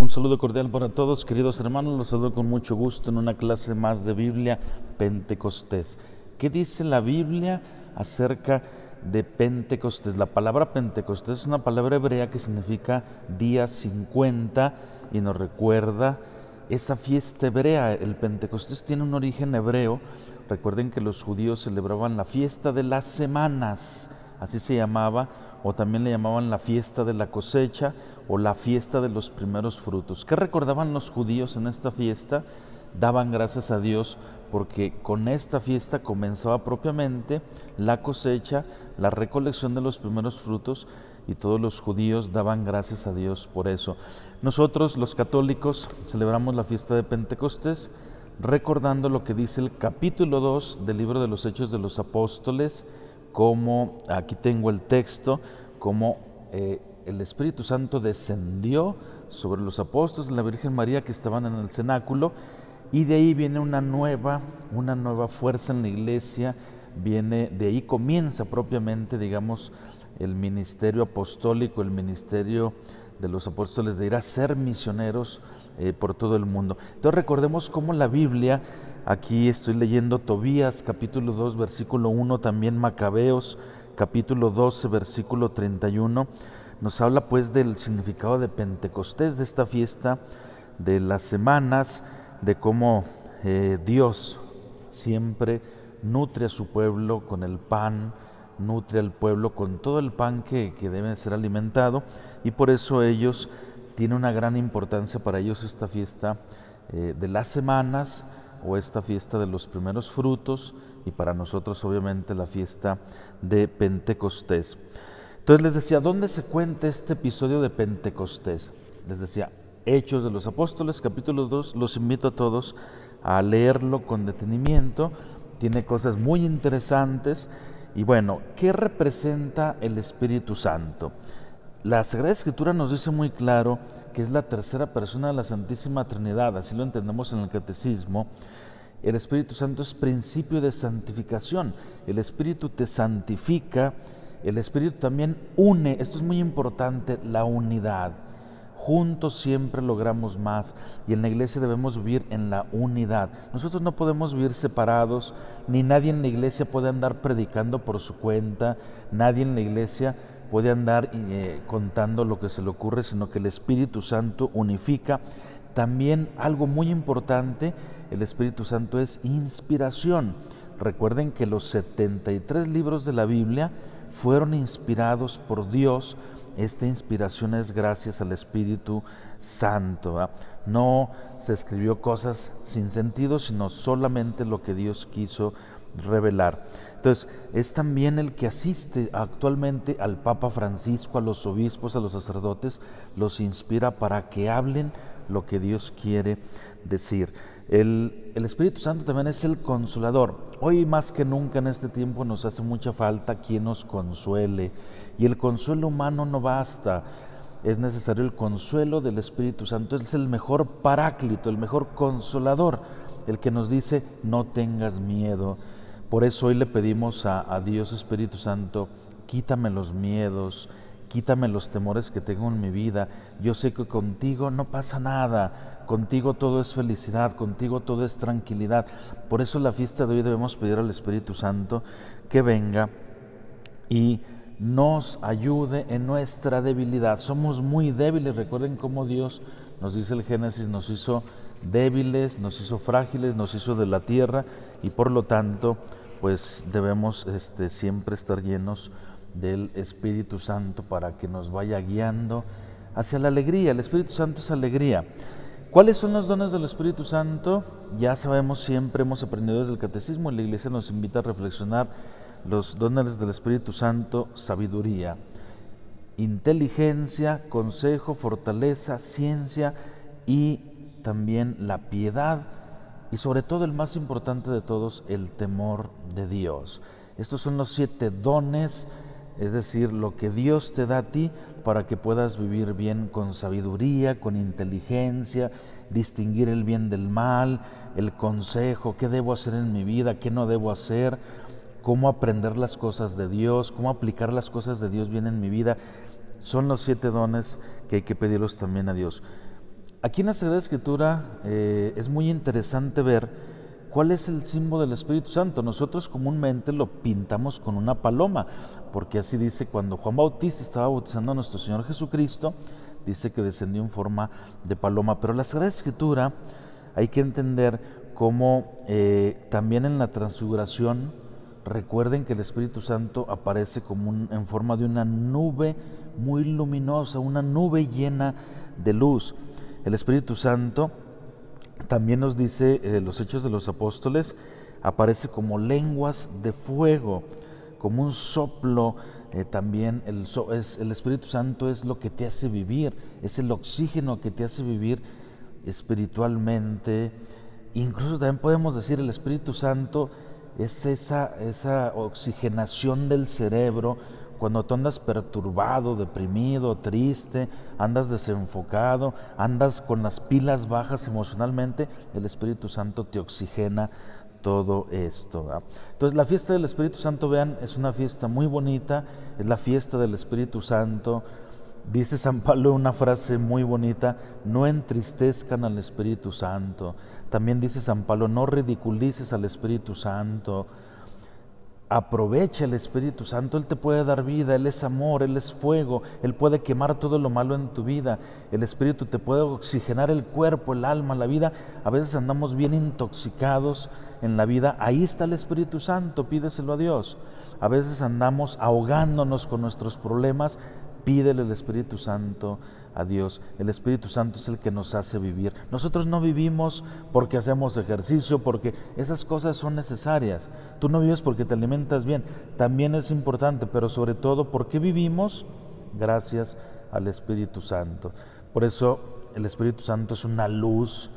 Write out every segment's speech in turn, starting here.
Un saludo cordial para todos, queridos hermanos. Los saludo con mucho gusto en una clase más de Biblia Pentecostés. ¿Qué dice la Biblia acerca de Pentecostés? La palabra Pentecostés es una palabra hebrea que significa día 50 y nos recuerda esa fiesta hebrea. El Pentecostés tiene un origen hebreo. Recuerden que los judíos celebraban la fiesta de las semanas, así se llamaba, o también le llamaban la fiesta de la cosecha o la fiesta de los primeros frutos. ¿Qué recordaban los judíos en esta fiesta? Daban gracias a Dios porque con esta fiesta comenzaba propiamente la cosecha, la recolección de los primeros frutos y todos los judíos daban gracias a Dios por eso. Nosotros los católicos celebramos la fiesta de Pentecostés recordando lo que dice el capítulo 2 del libro de los Hechos de los Apóstoles, como aquí tengo el texto, como eh, el Espíritu Santo descendió sobre los apóstoles, la Virgen María que estaban en el cenáculo, y de ahí viene una nueva, una nueva fuerza en la iglesia, viene, de ahí comienza propiamente, digamos, el ministerio apostólico, el ministerio de los apóstoles de ir a ser misioneros eh, por todo el mundo. Entonces recordemos cómo la Biblia, aquí estoy leyendo Tobías capítulo 2 versículo 1, también Macabeos capítulo 12 versículo 31, nos habla pues del significado de Pentecostés, de esta fiesta de las semanas, de cómo eh, Dios siempre nutre a su pueblo con el pan, nutre al pueblo con todo el pan que, que debe ser alimentado y por eso ellos tiene una gran importancia para ellos esta fiesta eh, de las semanas o esta fiesta de los primeros frutos y para nosotros obviamente la fiesta de Pentecostés. Entonces les decía, ¿dónde se cuenta este episodio de Pentecostés? Les decía, Hechos de los Apóstoles, capítulo 2, los invito a todos a leerlo con detenimiento, tiene cosas muy interesantes y bueno, ¿qué representa el Espíritu Santo? La Sagrada Escritura nos dice muy claro que es la tercera persona de la Santísima Trinidad, así lo entendemos en el Catecismo. El Espíritu Santo es principio de santificación. El Espíritu te santifica, el Espíritu también une, esto es muy importante, la unidad. Juntos siempre logramos más y en la iglesia debemos vivir en la unidad. Nosotros no podemos vivir separados, ni nadie en la iglesia puede andar predicando por su cuenta, nadie en la iglesia puede andar eh, contando lo que se le ocurre, sino que el Espíritu Santo unifica. También algo muy importante, el Espíritu Santo es inspiración. Recuerden que los 73 libros de la Biblia fueron inspirados por Dios. Esta inspiración es gracias al Espíritu Santo. No se escribió cosas sin sentido, sino solamente lo que Dios quiso revelar. Entonces, es también el que asiste actualmente al Papa Francisco, a los obispos, a los sacerdotes, los inspira para que hablen lo que Dios quiere decir. El, el, Espíritu Santo también es el consolador. Hoy más que nunca en este tiempo nos hace mucha falta quien nos consuele. Y el consuelo humano no basta. Es necesario el consuelo del Espíritu Santo. Es el mejor paráclito, el mejor consolador, el que nos dice, no tengas miedo por eso hoy le pedimos a, Dios Espíritu Santo, quítame los miedos, quítame los temores que tengo en mi vida. Yo sé que contigo no pasa nada, contigo todo es felicidad, contigo todo es tranquilidad. Por eso la fiesta de hoy debemos pedir al Espíritu Santo que venga y nos ayude en nuestra debilidad. Somos muy débiles, recuerden cómo Dios, nos dice el Génesis, nos hizo débiles, nos hizo frágiles, nos hizo de la tierra y por lo tanto pues debemos este, siempre estar llenos del Espíritu Santo para que nos vaya guiando hacia la alegría. El Espíritu Santo es alegría. ¿Cuáles son los dones del Espíritu Santo? Ya sabemos siempre, hemos aprendido desde el Catecismo y la Iglesia nos invita a reflexionar los dones del Espíritu Santo, sabiduría, inteligencia, consejo, fortaleza, ciencia y también la piedad y sobre todo el más importante de todos, el temor de Dios. Estos son los siete dones, es decir, lo que Dios te da a ti para que puedas vivir bien con sabiduría, con inteligencia, distinguir el bien del mal, el consejo, qué debo hacer en mi vida, qué no debo hacer, cómo aprender las cosas de Dios, cómo aplicar las cosas de Dios bien en mi vida. Son los siete dones que hay que pedirlos también a Dios. Aquí en la Sagrada Escritura eh, es muy interesante ver cuál es el símbolo del Espíritu Santo. Nosotros comúnmente lo pintamos con una paloma, porque así dice cuando Juan Bautista estaba bautizando a nuestro Señor Jesucristo, dice que descendió en forma de paloma. Pero la Sagrada Escritura hay que entender cómo eh, también en la transfiguración, recuerden que el Espíritu Santo aparece como en forma de una nube muy luminosa, una nube llena de luz. El Espíritu Santo también nos dice eh, los Hechos de los Apóstoles, aparece como lenguas de fuego, como un soplo. Eh, también el, el Espíritu Santo es lo que te hace vivir, es el oxígeno que te hace vivir espiritualmente. Incluso también podemos decir el Espíritu Santo es esa, esa oxigenación del cerebro cuando tú andas perturbado, deprimido, triste, andas desenfocado, andas con las pilas bajas emocionalmente, el Espíritu Santo te oxigena todo esto. Entonces la fiesta del Espíritu Santo, vean, es una fiesta muy bonita, es la fiesta del Espíritu Santo. Dice San Pablo una frase muy bonita, no entristezcan al Espíritu Santo. También dice San Pablo, no ridiculices al Espíritu Santo. Aprovecha el Espíritu Santo, Él te puede dar vida, Él es amor, Él es fuego, Él puede quemar todo lo malo en tu vida, el Espíritu te puede oxigenar el cuerpo, el alma, la vida. A veces andamos bien intoxicados en la vida, ahí está el Espíritu Santo, pídeselo a Dios. A veces andamos ahogándonos con nuestros problemas, pídele el Espíritu Santo a Dios. El Espíritu Santo es el que nos hace vivir. Nosotros no vivimos porque hacemos ejercicio, porque esas cosas son necesarias. Tú no vives porque te alimentas bien, también es importante, pero sobre todo porque vivimos gracias al Espíritu Santo. Por eso el Espíritu Santo es una luz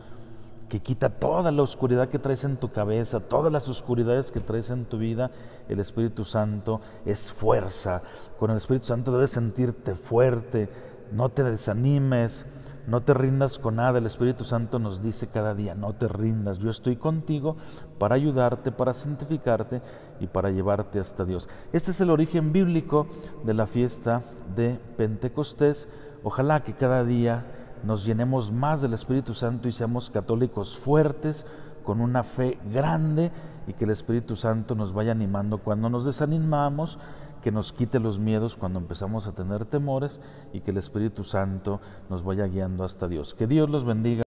que quita toda la oscuridad que traes en tu cabeza, todas las oscuridades que traes en tu vida. El Espíritu Santo es fuerza. Con el Espíritu Santo debes sentirte fuerte, no te desanimes, no te rindas con nada. El Espíritu Santo nos dice cada día, no te rindas. Yo estoy contigo para ayudarte, para santificarte y para llevarte hasta Dios. Este es el origen bíblico de la fiesta de Pentecostés. Ojalá que cada día nos llenemos más del Espíritu Santo y seamos católicos fuertes, con una fe grande y que el Espíritu Santo nos vaya animando cuando nos desanimamos, que nos quite los miedos cuando empezamos a tener temores y que el Espíritu Santo nos vaya guiando hasta Dios. Que Dios los bendiga.